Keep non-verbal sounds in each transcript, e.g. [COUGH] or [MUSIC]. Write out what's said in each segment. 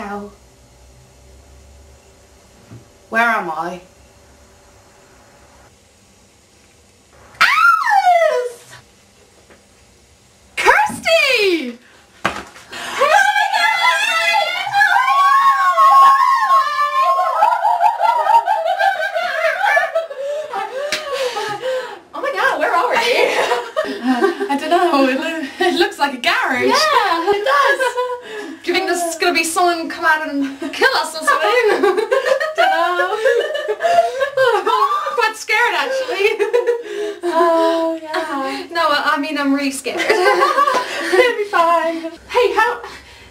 hell. Where am I? Alice! Kirsty! Oh my god, where are we? [LAUGHS] I don't know, it, loo- it looks like a garage. yeah, it does. Do you think there's gonna be kill us or something? I'm quite scared actually. Oh, yeah. No, I I mean I'm really scared. [LAUGHS] It'll be fine. hey, how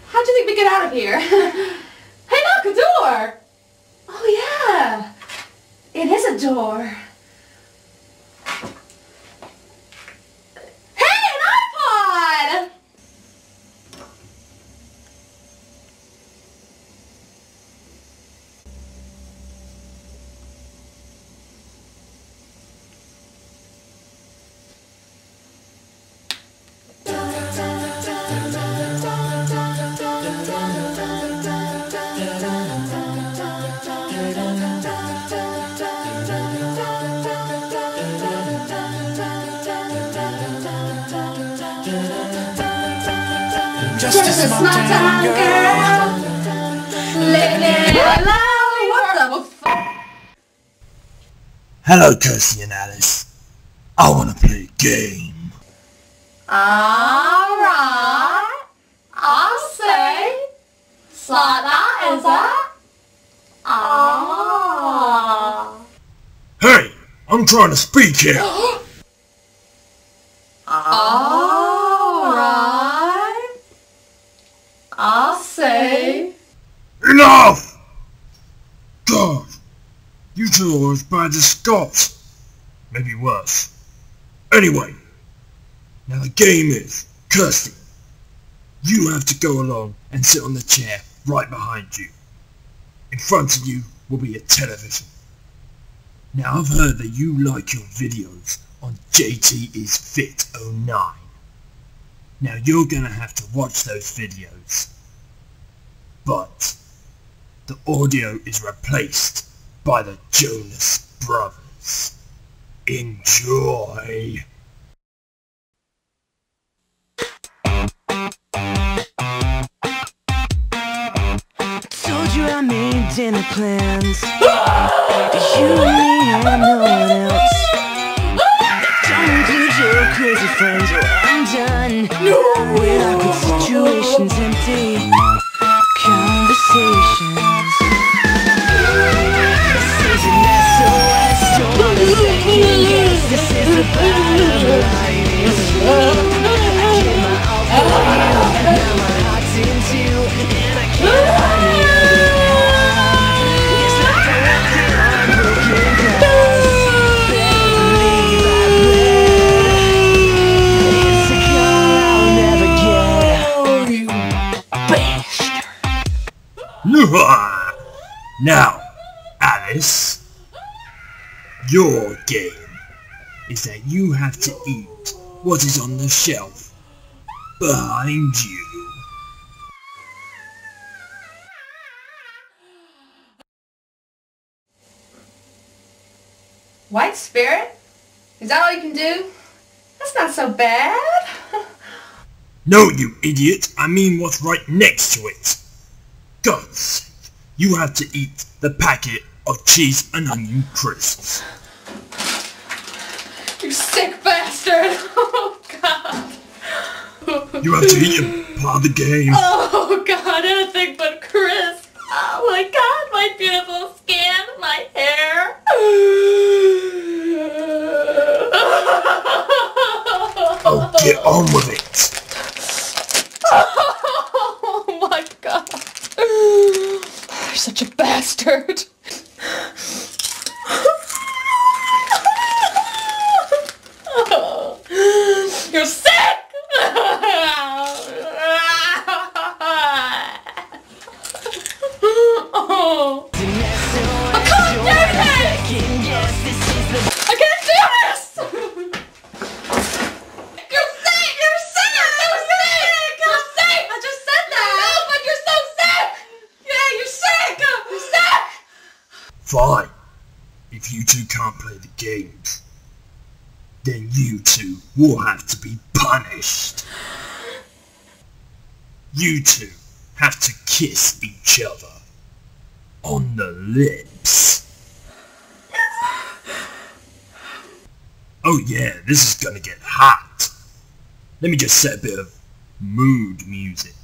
how do you think we get out of here? hey, look, a door. Oh, yeah. It is a door. Just a small town girl. What the f- Hello, Kirsty and Alice. I want to play a game. Alright. I'll say. Så that is it. Ah. Hey, I'm trying to speak here. [GASPS] [GASPS] Alright. I'll say. Enough! God, you two are as bad as Scots. Maybe worse. Anyway, now the game is, Kirsty, you have to go along and sit on the chair right behind you. In front of you will be a television. Now I've heard that you like your videos on JT is Fit 09. Now you're gonna have to watch those videos. But the audio is replaced by the Jonas Brothers. Enjoy! Told you I made dinner plans. you and me and no one else. Don't include your crazy friends or I'm done. With awkward situations, empty conversations. This is an SOS. Yes, this is a battle now, Alice, your game is that you have to eat what is on the shelf behind you. White spirit? Is that all you can do? That's not so bad. No, you idiot! I mean what's right next to it! God's you have to eat the packet of cheese and onion crisps. you sick bastard. [LAUGHS] Oh god. You have to eat them, part of the game. Oh god, anything but crisp. Oh my god, my beautiful skin, my hair. Oh, get on with it! Oh my god. You're such a [LAUGHS] bastard. Fine. If you two can't play the games, then you two will have to be punished. You two have to kiss each other on the lips. Oh yeah, this is gonna get hot. Let me just set a bit of mood music.